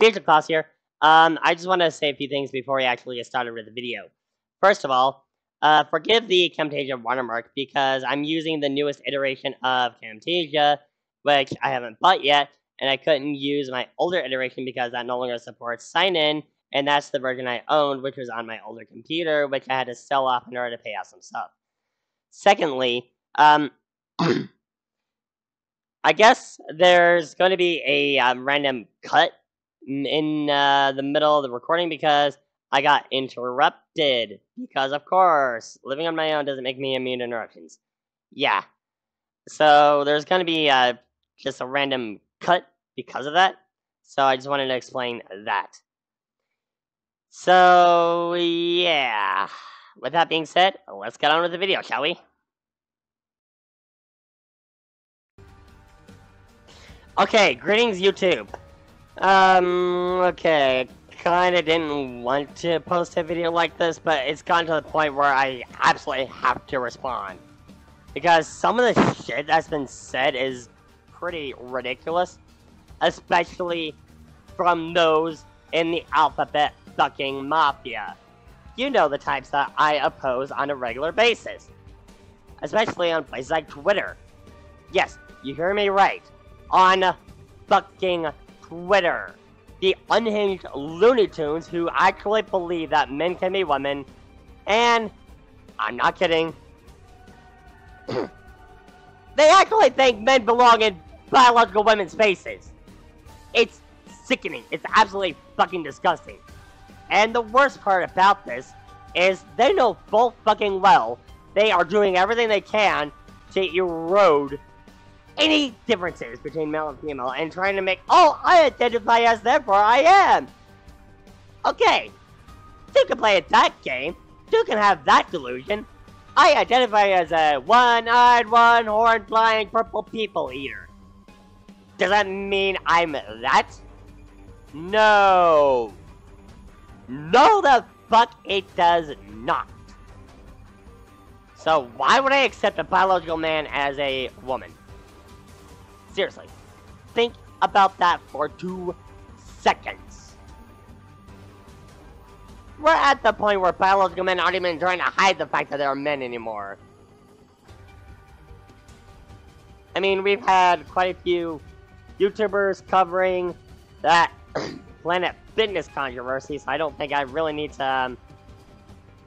Future Claus here. Um, I just want to say a few things before we actually get started with the video. First of all, uh, forgive the Camtasia watermark because I'm using the newest iteration of Camtasia, which I haven't bought yet, and I couldn't use my older iteration because that no longer supports sign-in, and that's the version I owned, which was on my older computer, which I had to sell off in order to pay out some stuff. Secondly, um, I guess there's going to be a um, random cut in uh, the middle of the recording because I got interrupted. Because, of course, living on my own doesn't make me immune to interruptions. Yeah. So there's going to be uh, just a random cut because of that. So I just wanted to explain that. So, yeah. With that being said, let's get on with the video, shall we? Okay, greetings YouTube. Um, okay, kinda didn't want to post a video like this, but it's gotten to the point where I absolutely have to respond. Because some of the shit that's been said is pretty ridiculous. Especially from those in the alphabet fucking mafia. You know the types that I oppose on a regular basis. Especially on places like Twitter. Yes, you hear me right on fucking Twitter. The unhinged Looney Tunes who actually believe that men can be women, and I'm not kidding. they actually think men belong in biological women's faces. It's sickening. It's absolutely fucking disgusting. And the worst part about this is they know full fucking well they are doing everything they can to erode any differences between male and female and trying to make, oh, I identify as therefore I am. Okay, you can play at that game. You can have that delusion. I identify as a one-eyed, one-horned, flying purple people eater. Does that mean I'm that? No. No, the fuck it does not. So why would I accept a biological man as a woman? Seriously. Think about that for two seconds. We're at the point where biological men aren't even trying to hide the fact that they're men anymore. I mean, we've had quite a few YouTubers covering that Planet Fitness controversy, so I don't think I really need to um,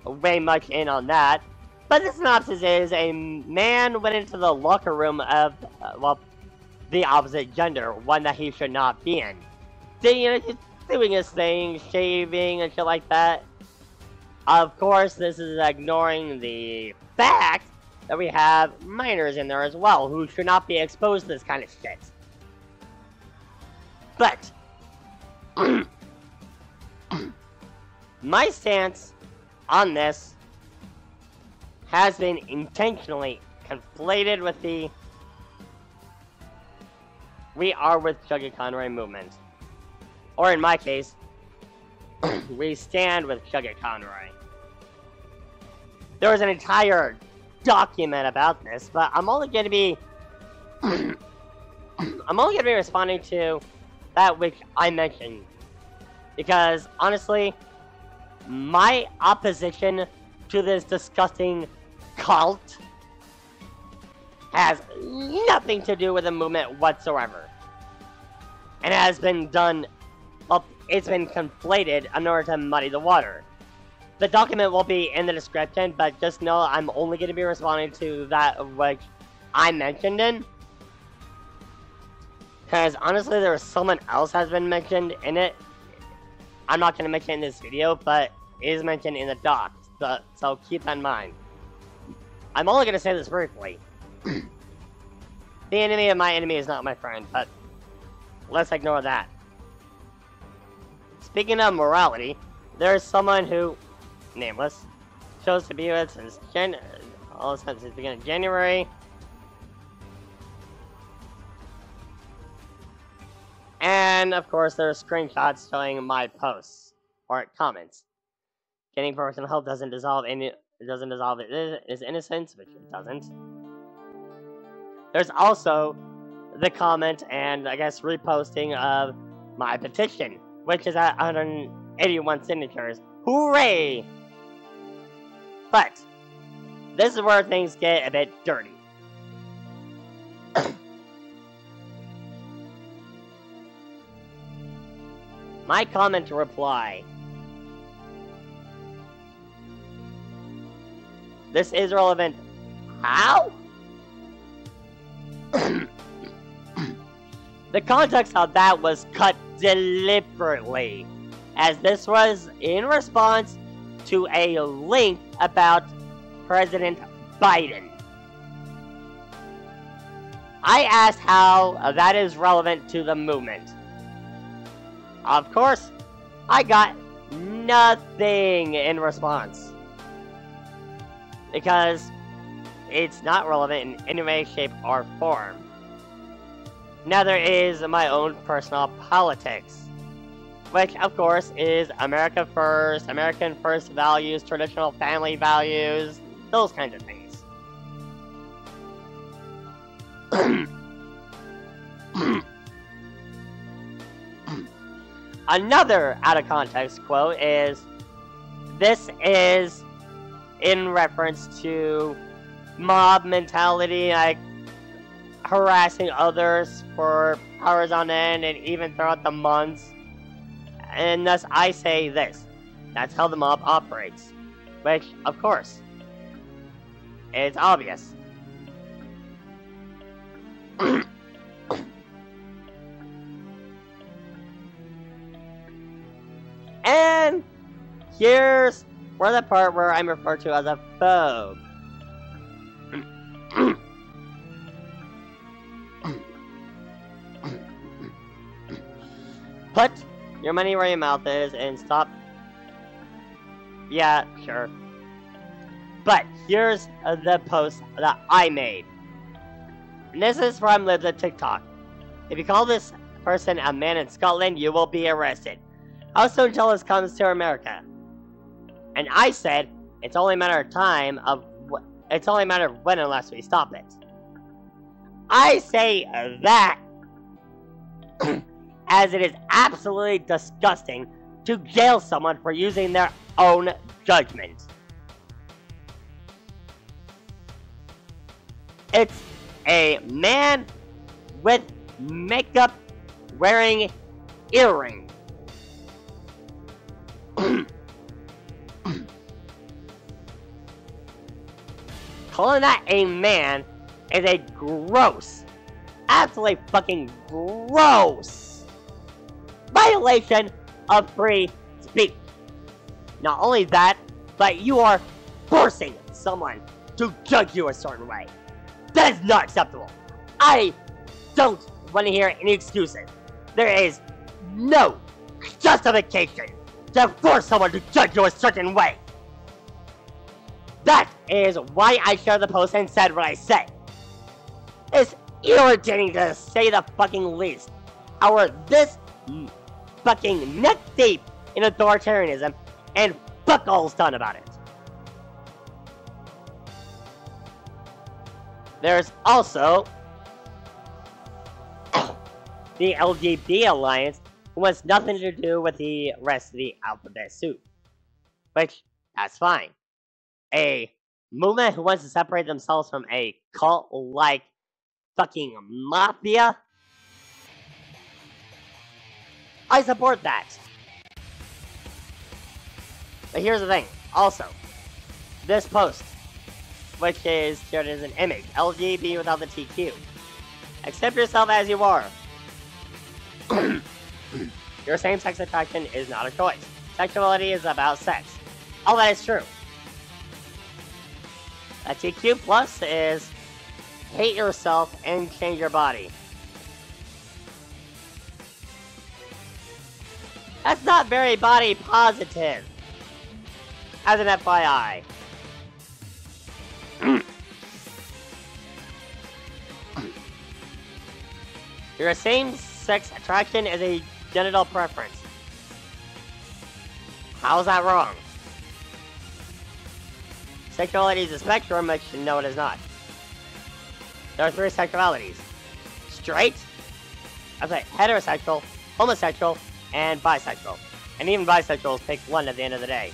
weigh much in on that. But the synopsis is a man went into the locker room of, uh, well, the opposite gender, one that he should not be in. So, you know, just doing his thing, shaving and shit like that. Of course, this is ignoring the fact that we have minors in there as well, who should not be exposed to this kind of shit. But, my stance on this has been intentionally conflated with the we are with Chuggaaconroy movement. Or in my case, we stand with Chuggaaconroy. There was an entire document about this, but I'm only going to be... I'm only going to be responding to that which I mentioned. Because, honestly, my opposition to this disgusting cult has nothing to do with the movement whatsoever. And it has been done, well, it's been conflated in order to muddy the water. The document will be in the description, but just know I'm only going to be responding to that which I mentioned in. Because honestly, there was someone else has been mentioned in it. I'm not going to mention in this video, but it is mentioned in the doc. So, so keep that in mind. I'm only going to say this briefly. the enemy of my enemy is not my friend, but let's ignore that. Speaking of morality, there's someone who, nameless, chose to be with since Jan all since the beginning of January. And of course, there are screenshots showing my posts or comments. Getting personal help doesn't dissolve any doesn't dissolve his innocence, which it doesn't. There's also the comment and I guess reposting of my petition which is at 181 signatures. Hooray! But, this is where things get a bit dirty. My comment reply. This is relevant. How? the context of that was cut deliberately, as this was in response to a link about President Biden. I asked how that is relevant to the movement. Of course, I got nothing in response. Because it's not relevant in any way, shape, or form. Neither is my own personal politics. Which, of course, is America first, American first values, traditional family values, those kinds of things. Another out of context quote is This is in reference to mob mentality, like harassing others for hours on end and even throughout the months. And thus, I say this that's how the mob operates. Which, of course, is obvious. and here's where the part where I'm referred to as a phobe. Put your money where your mouth is and stop. Yeah, sure. But here's uh, the post that I made. And this is from Libs of TikTok. If you call this person a man in Scotland, you will be arrested. How soon this comes to America? And I said, it's only a matter of time of it's only a matter of when unless we stop it. I say that as it is absolutely disgusting to jail someone for using their own judgment. It's a man with makeup wearing earrings. Calling that a man is a gross, absolutely fucking gross violation of free speech. Not only that, but you are forcing someone to judge you a certain way. That is not acceptable. I don't want to hear any excuses. There is no justification to force someone to judge you a certain way. That is why I shared the post and said what I said. It's irritating to say the fucking least. Our this fucking neck deep in authoritarianism and fuck all's done about it. There's also the LGBT Alliance, who has nothing to do with the rest of the alphabet soup. Which, that's fine. A movement who wants to separate themselves from a cult like fucking mafia. I support that. But here's the thing. Also, this post, which is shared as an image, LGBT without the TQ. Accept yourself as you are. Your same-sex attraction is not a choice. Sexuality is about sex. All that is true. A TQ plus is hate yourself and change your body. That's not very body positive. As an FYI. Your same-sex attraction is a genital preference. How's that wrong? Sexuality is a spectrum, but no, it is not. There are three sexualities. Straight, I'm sorry, heterosexual, homosexual, and bisexual. And even bisexuals pick one at the end of the day.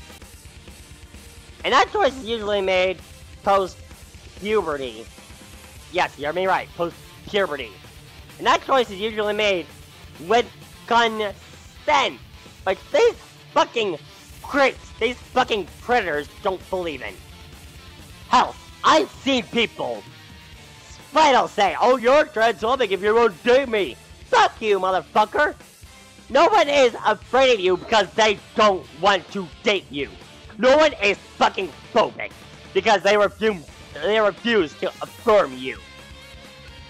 And that choice is usually made post-puberty. Yes, you heard me right, post-puberty. And that choice is usually made with consent. Like, these fucking creeps, these fucking predators don't believe in. Hell, I've seen people I'll say, oh, you're transphobic if you won't date me. Fuck you, motherfucker. No one is afraid of you because they don't want to date you. No one is fucking phobic because they refuse, they refuse to affirm you.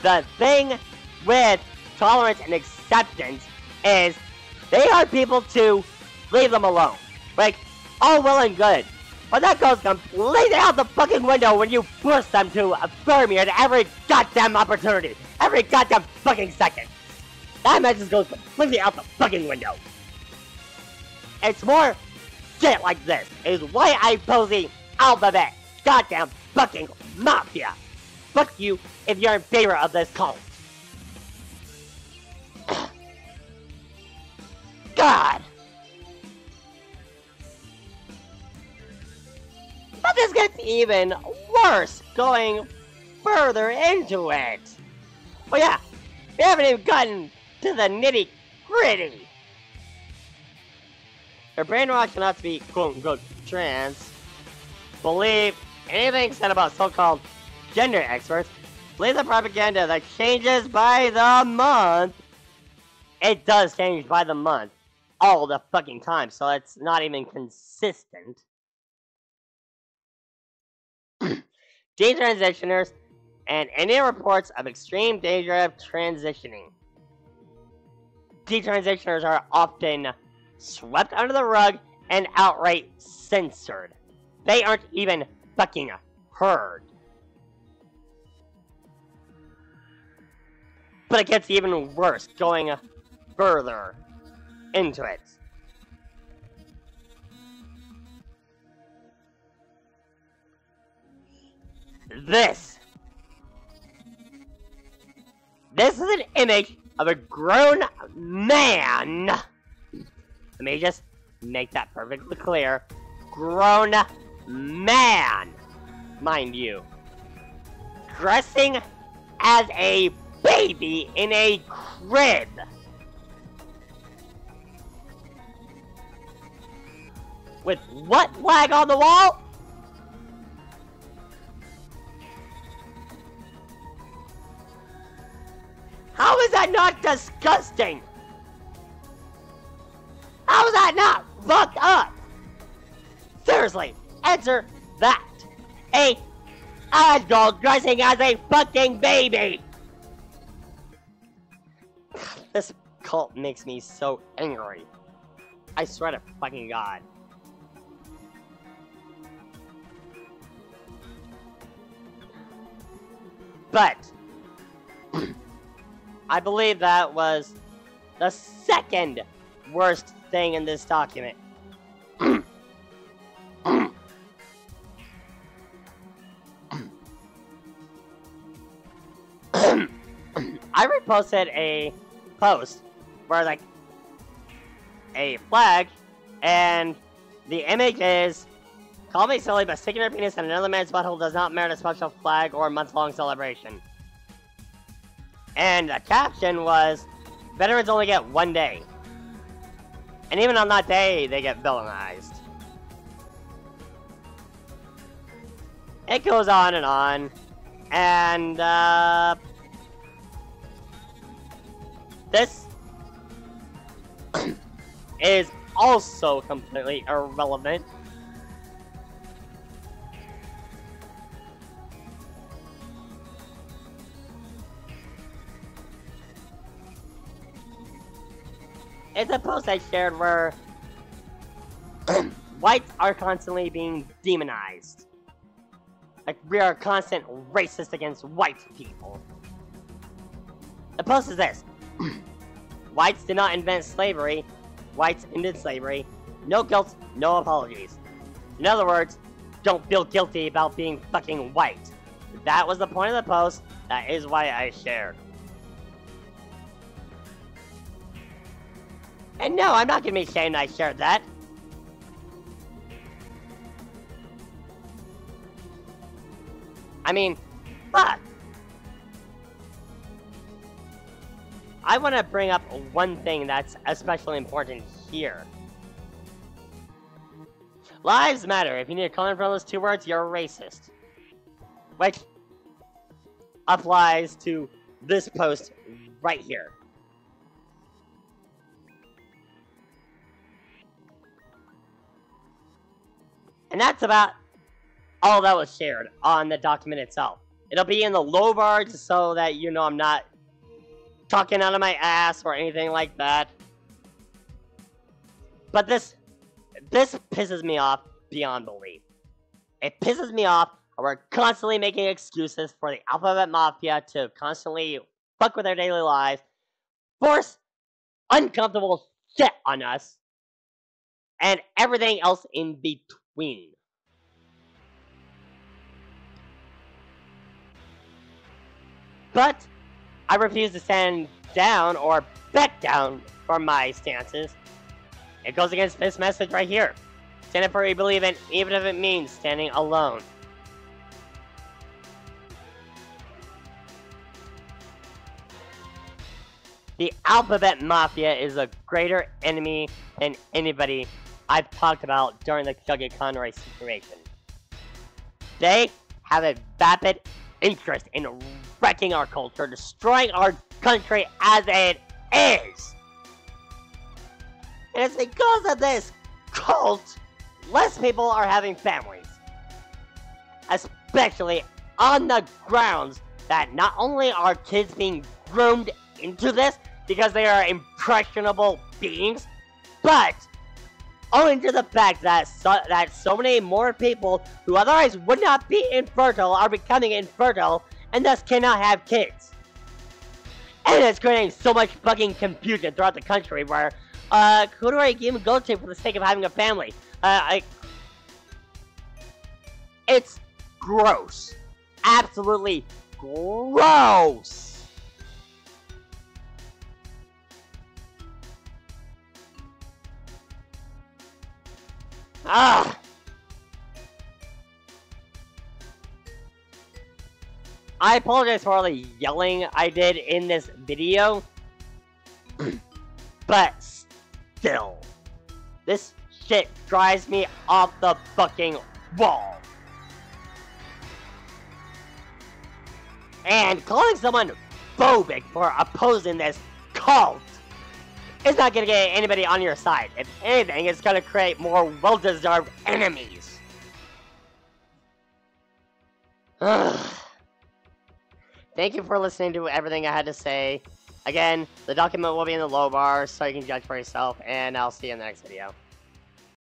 The thing with tolerance and acceptance is they are people to leave them alone. Like, all well and good. But that goes completely out the fucking window when you force them to affirm you at every goddamn opportunity. Every goddamn fucking second. That message goes completely out the fucking window. It's more shit like this is why I'm posing alphabet goddamn fucking mafia. Fuck you if you're in favor of this cult. God! But this gets even worse going further into it. But yeah, we haven't even gotten to the nitty gritty. Your brainwash to be quote unquote trans. Believe anything said about so called gender experts. Believe the propaganda that changes by the month. It does change by the month all the fucking time, so it's not even consistent. Detransitioners, and any reports of extreme danger of transitioning. Detransitioners are often swept under the rug and outright censored. They aren't even fucking heard. But it gets even worse going further into it. This. This is an image of a grown man. Let me just make that perfectly clear. Grown man, mind you. Dressing as a baby in a crib. With what flag on the wall? How is that not disgusting? How is that not fucked up? Seriously, answer that. A adult dressing as a fucking baby. This cult makes me so angry. I swear to fucking God. But I believe that was the second worst thing in this document. I reposted a post where like a flag and the image is Call me silly, but sticking your penis in another man's butthole does not merit a special flag or a month-long celebration. And the caption was, veterans only get one day. And even on that day, they get villainized. It goes on and on. And, uh... This is also completely irrelevant It's a post I shared where whites are constantly being demonized. Like, we are constant racist against white people. The post is this. whites did not invent slavery. Whites ended slavery. No guilt, no apologies. In other words, don't feel guilty about being fucking white. That was the point of the post. That is why I shared. And no, I'm not gonna be ashamed I shared that. I mean, fuck. I want to bring up one thing that's especially important here. Lives matter. If you need a comment from those two words, you're racist. Which applies to this post right here. And that's about all that was shared on the document itself. It'll be in the low bar just so that you know I'm not talking out of my ass or anything like that. But this this pisses me off beyond belief. It pisses me off we're constantly making excuses for the Alphabet Mafia to constantly fuck with our daily lives, force uncomfortable shit on us, and everything else in between. But I refuse to stand down or back down from my stances. It goes against this message right here. Stand up for what you believe in, even if it means standing alone. The Alphabet Mafia is a greater enemy than anybody I've talked about during the Chuggaaconroy situation. They have a vapid interest in wrecking our culture, destroying our country as it is. And it's because of this cult, less people are having families. Especially on the grounds that not only are kids being groomed into this because they are impressionable beings, but owing to the fact that so, that so many more people who otherwise would not be infertile are becoming infertile and thus cannot have kids. And it's creating so much fucking confusion throughout the country where, uh, who do I even go to for the sake of having a family? Uh, I... It's gross. Absolutely gross. Ah! I apologize for all the yelling I did in this video. but still, this shit drives me off the fucking wall. And calling someone phobic for opposing this cult is not gonna get anybody on your side. If anything, it's gonna create more well-deserved enemies. Thank you for listening to everything I had to say. Again, the document will be in the low bar, so you can judge for yourself, and I'll see you in the next video.